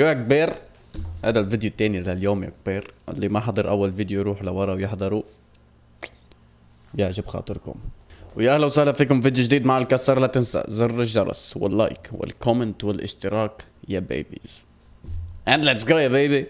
شو يا كبير هذا الفيديو الثاني لليوم يا كبير. اللي ما حضر أول فيديو يروح لورا ويحضره يعجب خاطركم. ويا أهلا وسهلا فيكم فيديو جديد. مع الكسار لا تنسى زر الجرس وال like وال comment والاشتراك يا babies and let's go يا baby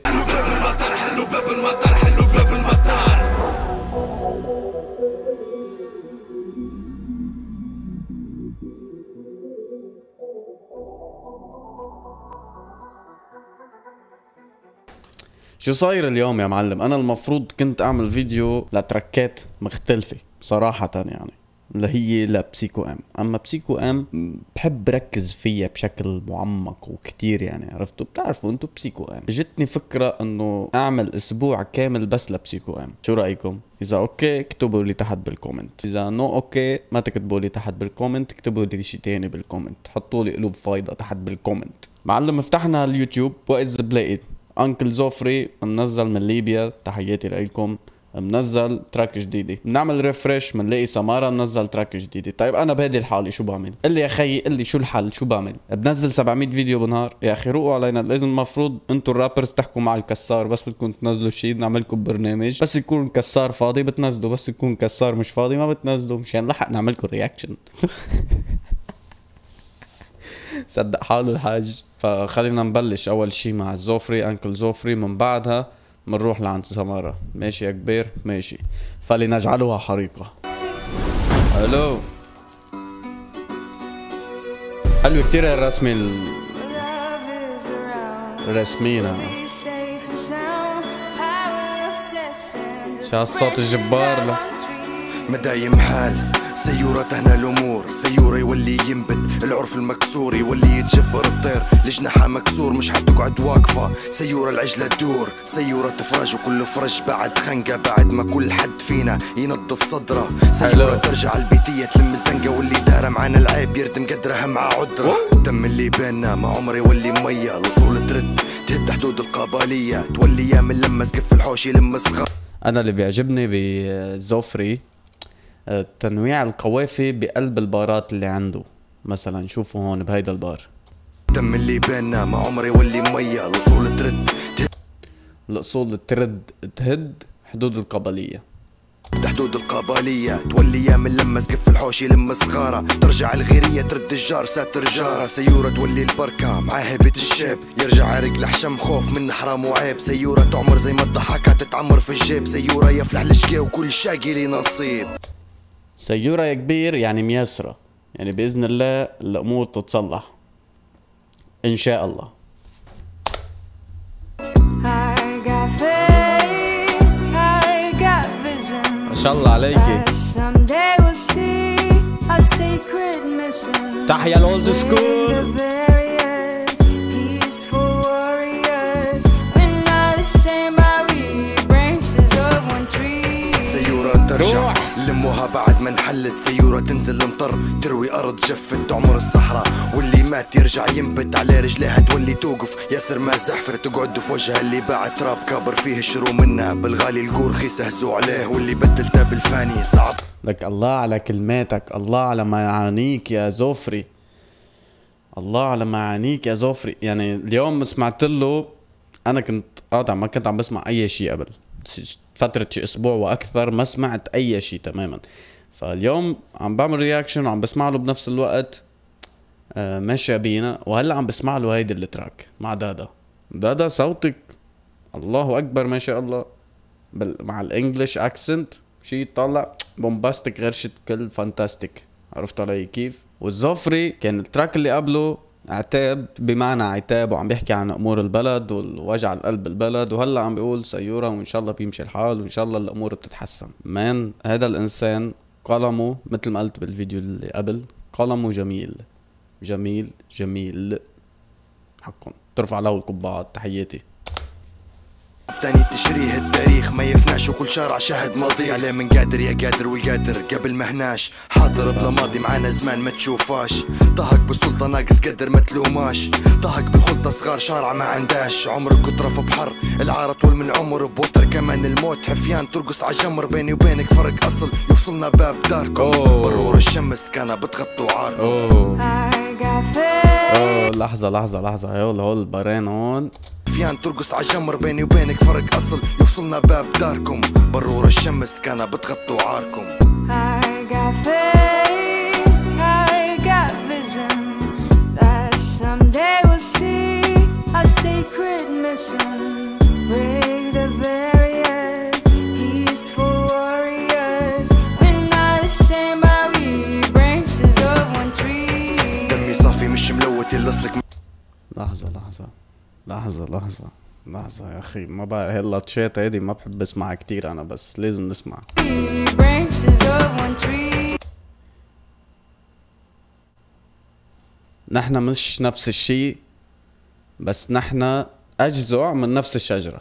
شو صاير اليوم يا معلم؟ أنا المفروض كنت أعمل فيديو لتركات مختلفة صراحة يعني اللي هي ل Psycho M. أما Psycho M بحب ركز فيها بشكل معمق وكتير يعني عرفتوا؟ بتعرفوا أنتوا Psycho M؟ جتني فكرة إنه أعمل أسبوع كامل بس ل Psycho M. شو رأيكم؟ إذا okay اكتبوا لي تحت بال comment. إذا no okay ما تكتبوا لي تحت بال comment اكتبوا لي شي تاني بال comment. حطوا لي قلوب فايضة تحت بالكومنت. معلم فتحنا اليوتيوب واذا بلاقي انكل زوفري منزل من ليبيا تحياتي لكم منزل track جديدة. بنعمل refresh بنلاقي سمارة منزل track جديدة. طيب أنا بهدي الحالة شو بعمل؟ قل لي يا خيي قل لي شو الحل؟ شو بعمل؟ بنزل 700 فيديو بالنهار يا أخي روقوا علينا. لازم المفروض أنتم ال rappers تحكوا مع الكسار. بس بدكم تنزلوا شيء نعملكم برنامج. بس يكون كسار فاضي بتنزلوا. بس يكون كسار مش فاضي ما بتنزلوا. مشان نلحق نعملكم reaction صدق حاله الحاج. فخلينا نبلش أول شي مع زوفري أنكل زوفري من بعدها بنروح لعند سمارة. ماشي يا كبير؟ ماشي. فلنجعلها حريقة. ألو. حلو كتير الرسمة ال... رسمينا. شو الصوت الجبار له مدايم حال. سيورة تهنى الأمور. سيورة يولي ينبت. العرف المكسور يولي يتجبر الطير. لجناحها مكسور مش حتقعد واقفة. سيورة العجلة تدور. سيورة تفرج وكل فرج بعد خنقة. بعد ما كل حد فينا ينظف صدره. سيورة ترجع البيتية تلم الزنقة واللي دار معانا العيب يردم قدرها مع عذرة. الدم اللي بينا ما عمره يولي مية. الوصول ترد. تهد حدود القبالية تولي يا من لما سقف الحوش يلم صغار أنا اللي بيعجبني بزوفري تنويع القوافي بقلب البارات اللي عنده. مثلا شوفوا هون بهيدا البار. الدم اللي بينا ما عمره يولي مية الوصول ترد الأصول ترد تهد حدود القبلية. حدود القبالية تولي يا من لما سقف الحوش يلم صغارة ترجع الغيرية ترد الجار ساتر جارة سيورة تولي البركة مع هيبة الشيب. يرجع عرق لحشم خوف من حرام وعيب. سيورة تعمر زي ما الضحكة تتعمر في الجيب. سيورة يفلح الشقي وكل شاقي لي نصيب سيورة يا كبير يعني ميسرة. يعني بإذن الله الأمور تتصلح. إن شاء الله. ما شاء الله عليكي. تحيا الأولد سكول. لموها بعد ما انحلت. سيورة تنزل المطر تروي أرض جفت تعمر الصحراء. واللي مات يرجع ينبت على رجليها تولي توقف. ياسر ما زحفت تقعد في وجهها اللي باع تراب كابر فيه الشرو منها. بالغالي القور خيس هزوا عليه. واللي بدلته بالفاني صعب. لك الله على كلماتك الله على معانيك يا زوفري. الله على معانيك يا زوفري. يعني اليوم سمعت له أنا كنت قاطع ما كنت عم بسمع أي شيء قبل. فترة شي أسبوع وأكثر ما سمعت أي شيء تماما. فاليوم عم بعمل reaction وعم بسمع له بنفس الوقت آه ماشي بينا. وهلأ عم بسمع له هيدي ال track مع دادا. دادا صوتك الله أكبر ما شاء الله. بال... مع ال English accent شيء طالع bombastic غير شكل fantastic عرفت علي كيف؟ والزوفري كان ال track اللي قبله عتاب بمعنى عتاب وعم بيحكي عن أمور البلد والوجع القلب البلد وهلأ عم بيقول سيورة وإن شاء الله بيمشي الحال وإن شاء الله الأمور بتتحسن. man هذا الإنسان قلمه مثل ما قلت بالفيديو اللي قبل قلمه جميل. جميل جميل. حقا ترفع له القبعات تحياتي. تاني تشريه التاريخ ما يفناش وكل شارع شهد ماضي عليه من قادر يا قادر والقادر؟ قبل ما هناش. حاضر بلا ماضي معانا زمان ما تشوفاش. طهق بالسلطة ناقص قدر ما تلوماش. طهق بالخلطة صغار شارع ما عنداش عمرك كترة بحر العار طول من عمر. بوتر كمان الموت حفيان ترقص عجمر بيني وبينك فرق أصل يوصلنا باب داركم. برور الشمس كان بتغطوا عاركم لحظة لحظة لحظة. هول هول البارين هون فيان ترقص عالجمر بيني وبينك فرق اصل يوصلنا باب داركم برور الشمس كان بتغطوا عاركم I got faith, I got vision that someday we'll see a sacred mission. Break the barriers, peaceful warriors. We're not the same, but we branches of one tree. دمي صافي مش ملوت اللي اصلك لحظة لحظة لحظة لحظة لحظة يا أخي. ما بعرف هاللطشات هيدي ما بحب اسمعها كتير أنا بس لازم نسمع. نحنا مش نفس الشي بس نحنا أجزع من نفس الشجرة.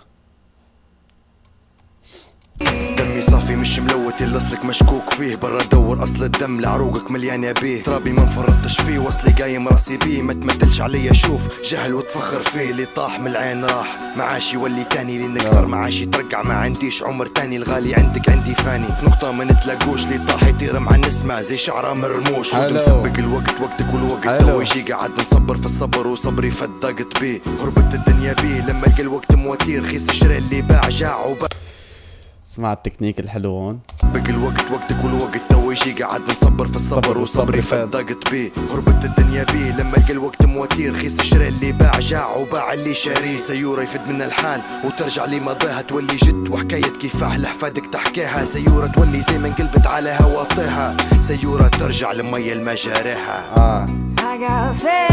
صافي مش ملوت اللي أصلك مشكوك فيه. برا دور أصل الدم لعروقك مليانة بيه. ترابي ما انفرطتش فيه وصلي قايم راسي بيه. ما تمثلش عليا شوف جهل وتفخر فيه. اللي طاح من العين راح معاشي ولي تاني. لأنك صار معاشي ترقع ما عنديش عمر تاني. الغالي عندك عندي فاني. في نقطة ما نتلاقوش. اللي طاح يطير مع النسمة زي شعره مرموش. ألو. مسبق الوقت وقتك والوقت. تو يجي قاعد نصبر في الصبر وصبري فدقت بيه. هربت الدنيا بيه. لما القى الوقت مواتير خيس شري اللي باع جاع وباع. اسمع التكنيك الحلو هون. بقي الوقت وقتك والوقت تو يجي قاعد نصبر في الصبر صبر وصبري. فدقت بيه. هربت الدنيا بيه. لما ألقى الوقت مواتير خيس شري اللي باع جاع وباع اللي شاريه. سيورة يفد من الحال وترجع لي ماضيها تولي جد وحكاية كفاح لحفادك تحكيها. سيورة تولي زي ما انقلبت على هواطيها سيورة ترجع لمية المجاريها. I got faith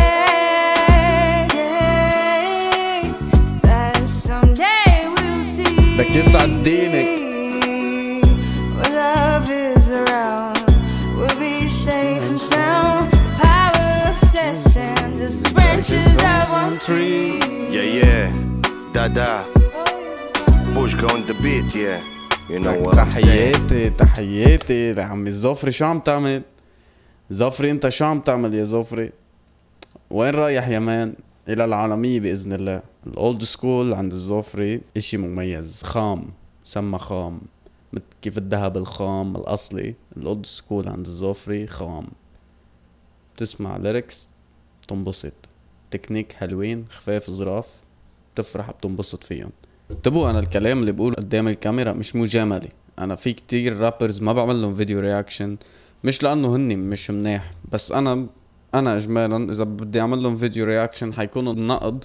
that someday we'll see. بدك يسعد دينك. Tree. Yeah yeah دادا بوشكا on the beat yeah. You know what I'm saying. تحياتي تحياتي لعمي الزوفري شو عم تعمل؟ زوفري انت شو عم تعمل يا زوفري؟ وين رايح يا man؟ إلى العالمية بإذن الله. ال old school عند الزوفري إشي مميز. خام سما خام. مت- كيف الذهب الخام الأصلي؟ ال old school عند الزوفري خام. بتسمع lyrics بتنبسط تكنيك حلوين خفاف ظراف بتفرح بتنبسط فيهم. انتبهوا أنا الكلام اللي بقوله قدام الكاميرا مش مجاملة. أنا في كتير rappers ما بعمل لهم فيديو reaction مش لأنه هني مش مناح بس أنا أنا اجمالا إذا بدي أعمل لهم فيديو reaction حيكون النقد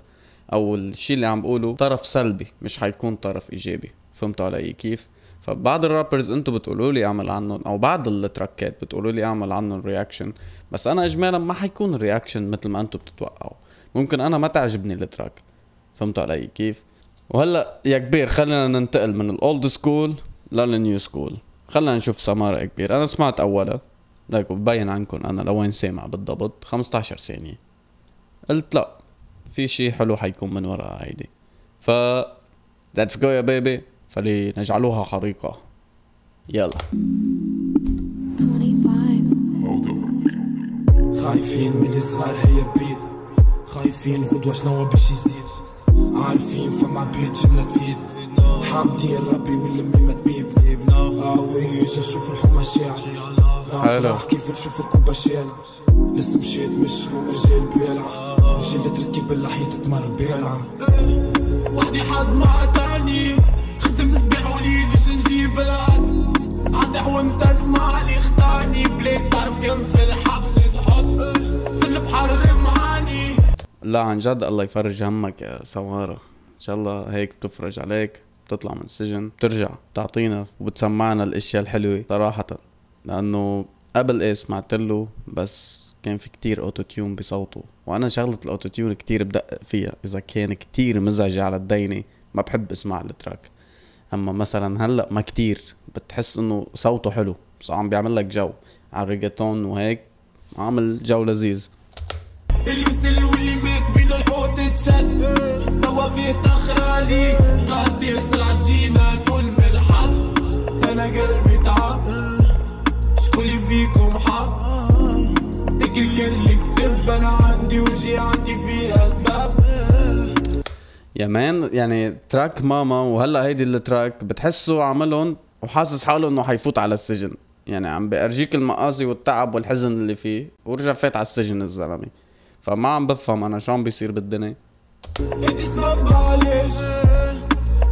أو الشيء اللي عم بقوله طرف سلبي مش حيكون طرف إيجابي. فهمتوا علي كيف؟ فبعض ال rappers أنتم بتقولوا لي أعمل عنهم أو بعض ال track ات بتقولوا لي أعمل عنهم reaction بس أنا اجمالا ما حيكون ال reaction مثل ما أنتم بتتوقعوا. ممكن أنا ما تعجبني ال track. فهمتوا علي كيف؟ وهلأ يا كبير خلينا ننتقل من ال old school لل new school. خلينا نشوف سمارة يا كبير. أنا سمعت أولها ليكو ببين عنكم أنا لوين سامع بالضبط. 15 ثانية. قلت لا في شي حلو حيكون من وراها هيدي. ف let's go يا baby فلنجعلوها حريقة. يلا. 25 خايفين من الصغار هي بيد خايفين غدوة شنو باش يزيد؟ عارفين فما بيت جبنا تفيد. حامدين ربي واللمي ما تبيب. آوي جا نشوف الحمى شاع حلو. نفرح كيف نشوف الكوبا شالة لسه مشيت مش مو مجال بيلعة. جلة رزقي باللحية تتمر بيلعة. وحدي حد مع تاني. خدمت صباح وليل باش نجيب العد عندي وانت اسمعني اختارني بلاد تعرف كم في لا عن جد الله يفرج همك يا سمارة إن شاء الله هيك بتفرج عليك بتطلع من السجن بترجع بتعطينا وبتسمعنا الأشياء الحلوة صراحة. لأنه قبل إيه سمعت له بس كان في كتير auto-tune بصوته. وأنا شغلة ال auto-tune كتير بدقق فيها إذا كان كتير مزعجة على الدينة ما بحب أسمع ال track. أما مثلا هلأ ما كتير بتحس إنه صوته حلو بس عم بيعمل لك جو. على الريجاتون وهيك عامل جو لذيذ. اللي وصل واللي مات بين الحوت تشد توا فيه تخرالي قاعدين في العجينة كل من أنا قلبي تعب شكون اللي فيكم حق تكل اللي كتب أنا عندي وجي عندي فيه اسباب يا مان يعني تراك ماما وهلأ هيدي التراك بتحسه عملهم وحاسس حاله إنه حيفوت على السجن. يعني عم بأرجيك المقاصي والتعب والحزن اللي فيه ورجع فات على السجن الزلمة. فما عم بفهم أنا شو عم بيصير بالدنيا.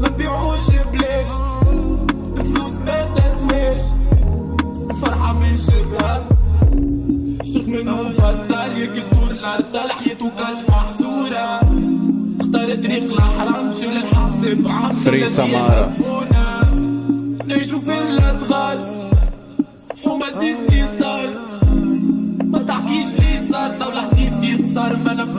ما تبيعوش الفلوس ما الفرحة كاش محصورة اختار طريق شو فري سمارة.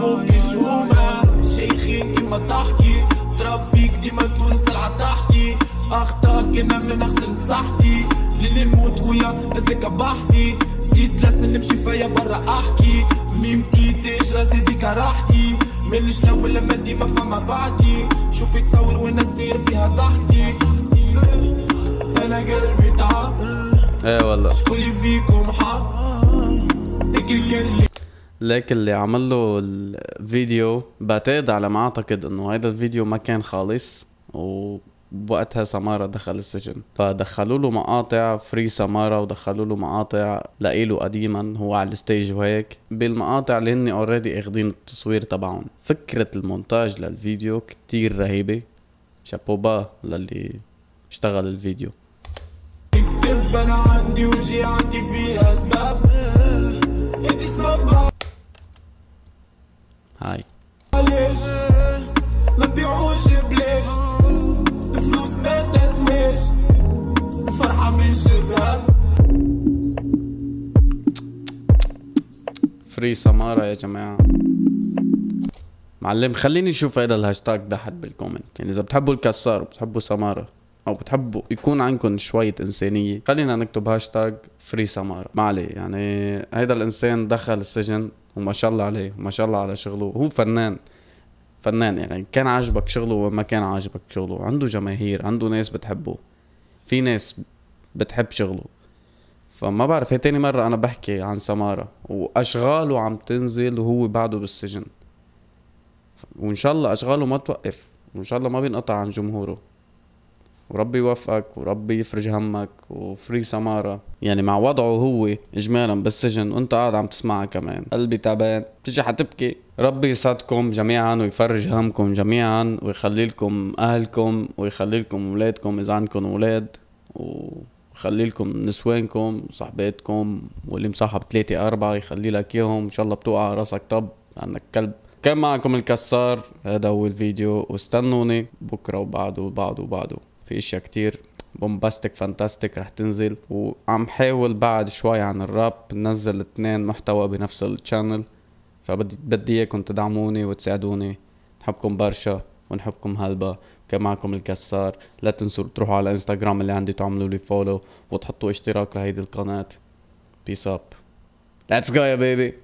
نفوقش هما شيخين كيما تحكي تراب فيك ديما توصل عتحتي اخطاك أنا من خسرت صحتي للي نموت خويا هذاك بحثي زيد لسن نمشي فيا برا احكي ميمتي تاج راسي ديك راحتي منش الأول لما ديما فما بعدي شوفي تصور وأنا صغير فيها ضحكتي أنا قلبي تعب إيه والله كلي فيكم حق ديك الكل لكن اللي عمل له الفيديو. بعتقد على ما أعتقد إنه هيدا الفيديو ما كان خالص وبوقتها سمارة دخل السجن. فدخلوا له مقاطع فري سمارة ودخلوا له مقاطع لإله قديما هو على الستيج وهيك. بالمقاطع اللي هن اوريدي اخذين التصوير تبعهم. فكرة المونتاج للفيديو كتير رهيبة. شابوبا للي اشتغل الفيديو. اكتب أنا عندي وجي عندي فيها أسباب. انت هاي. ما ما فري سمارة يا جماعة. معلم خليني أشوف هيدا الهاشتاج تحت بال comment يعني إذا بتحبوا الكسار وبتحبوا سمارة أو بتحبوا يكون عندكم شوية إنسانية. خلينا نكتب hashtag free سمارة. ما عليه يعني هيدا الإنسان دخل السجن وما شاء الله عليه وما شاء الله على شغله. هو فنان فنان يعني كان عاجبك شغله وما كان عاجبك شغله. عنده جماهير عنده ناس بتحبه. في ناس بتحب شغله. فما بعرف هي تاني مرة أنا بحكي عن سمارة. وأشغاله عم تنزل وهو بعده بالسجن. وإن شاء الله أشغاله ما توقف. وإن شاء الله ما بينقطع عن جمهوره. وربي يوفقك وربي يفرج همك وفري سمارة يعني مع وضعه هو إجمالا بالسجن وأنت قاعد عم تسمعها كمان. قلبي تعبان. بتجي حتبكي. ربي يسعدكم جميعا ويفرج همكم جميعا ويخلي لكم أهلكم ويخلي لكم أولادكم إذا عندكم أولاد ويخلي لكم نسوانكم وصحباتكم واللي مصاحب ثلاثة أربعة يخلي لك إياهم. إن شاء الله بتوقع راسك طب لأنك كلب. كان معكم الكسار. هذا هو الفيديو واستنوني بكرة وبعده وبعده وبعده. في إشياء كتير. bombastic fantastic رح تنزل. وعم حاول بعد شوي عن الراب ننزل اثنين محتوى بنفس ال channel فبدي بدي إياكم تدعموني وتساعدوني. نحبكم برشا ونحبكم هلبا. كان معكم الكسار. لا تنسوا تروحوا على انستغرام اللي عندي تعملوا لي follow وتحطوا اشتراك لهيدي القناة. بيس اب Let's go يا بيبي